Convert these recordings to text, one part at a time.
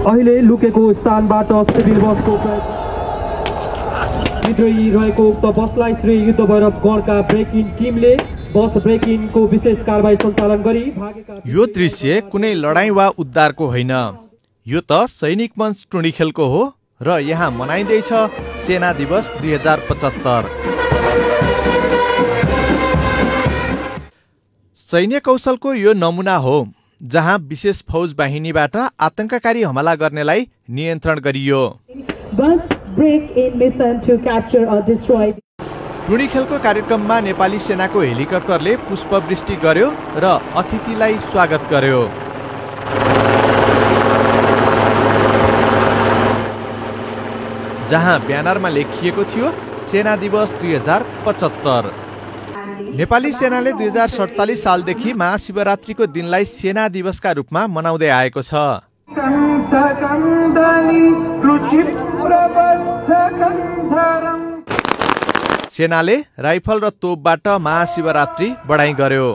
अहिले लुकेको स्थानबाट सिभिल बसको रहेको उक्त बसलाई श्री युद्ध भैरव गणका ब्रेकिङ टिमले बस ब्रेकिङको विशेष कारवाही सञ्चालन गरी भागेका यो दृश्य कुनै लडाईँ वा उद्धारको होइन। यो त सैनिक मञ्च टुँडी खेलको हो र यहाँ मनाइँदैछ सेना दिवस दुई हजार पचहत्तर। सैन्य कौशलको यो नमुना हो। जहाँ विशेष फौज बाहिनीबाट आतंककारी हमला गर्नेलाई नियन्त्रण गरियो। टुँडी खेलको कार्यक्रममा नेपाली सेनाको हेलिकप्टरले पुष्पवृष्टि गर्यो र अतिथिलाई स्वागत गर्यो। जहाँ ब्यानरमा लेखिएको थियो सेना दिवस दुई हजार पचहत्तर। नेपाली सेनाले दुई हजार सडचालिस सालदेखि महाशिवरात्रिको दिनलाई सेना दिवसका रूपमा मनाउँदै आएको छ। सेनाले राइफल र तोपबाट महाशिवरात्रि बढाइ गर्यो।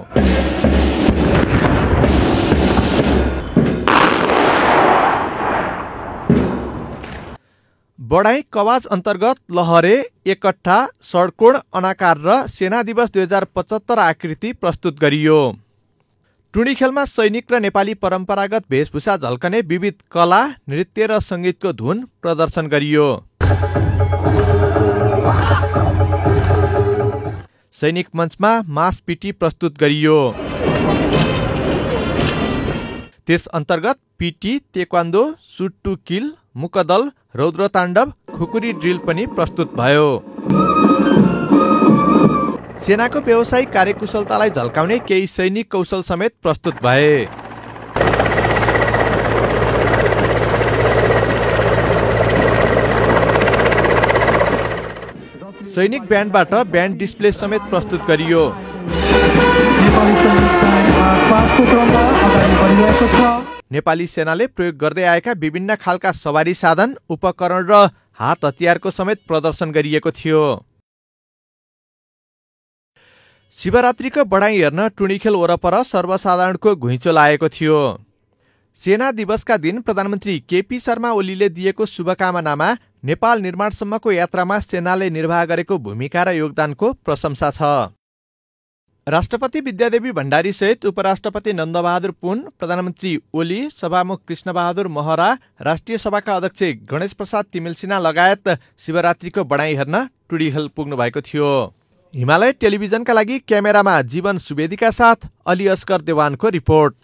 बढाई कवाज अन्तर्गत लहरे एकट्ठा सडकोण अनाकार र सेना दिवस दुई हजार पचहत्तर आकृति प्रस्तुत गरियो। टुँडी खेलमा सैनिक र नेपाली परम्परागत वेशभूषा झल्कने विविध कला नृत्य र सङ्गीतको धुन प्रदर्शन गरियो। सैनिक मञ्चमा मास पिटी प्रस्तुत गरियो। त्यस अन्तर्गत पिटी तेक्वान्दो सुट टु किल मुकदल रौद्र ताण्डव खुकुरी ड्रिल पनि प्रस्तुत भयो। सेनाको व्यावसायिक कार्यकुशलतालाई झल्काउने केही सैनिक कौशल समेत प्रस्तुत भए। सैनिक ब्यान्डबाट ब्यान्ड डिस्प्ले समेत प्रस्तुत गरियो। नेपाली सेनाले प्रयोग गर्दै आएका विभिन्न खालका सवारी साधन उपकरण र हात हतियारको समेत प्रदर्शन गरिएको थियो। शिवरात्रिको बढाइ हेर्न टुणीखेल वरपर सर्वसाधारणको घुइँचो लागेको थियो। सेना दिवसका दिन प्रधानमन्त्री केपी शर्मा ओलीले दिएको शुभकामनामा नेपाल निर्माणसम्मको यात्रामा सेनाले निर्वाह गरेको भूमिका र योगदानको प्रशंसा छ। राष्ट्रपति विद्यादेवी भण्डारी सहित उपराष्ट्रपति नन्दबहादुर पुन प्रधानमन्त्री ओली सभामुख कृष्णबहादुर महरा राष्ट्रिय सभाका अध्यक्ष गणेश प्रसाद तिमिल सिन्हा लगायत शिवरात्रिको बढाइ हेर्न टुडीखेल पुग्नु भएको थियो। हिमालय टेलिभिजनका लागि क्यामेरामा जीवन सुवेदीका साथ अली अस्कर देवानको रिपोर्ट।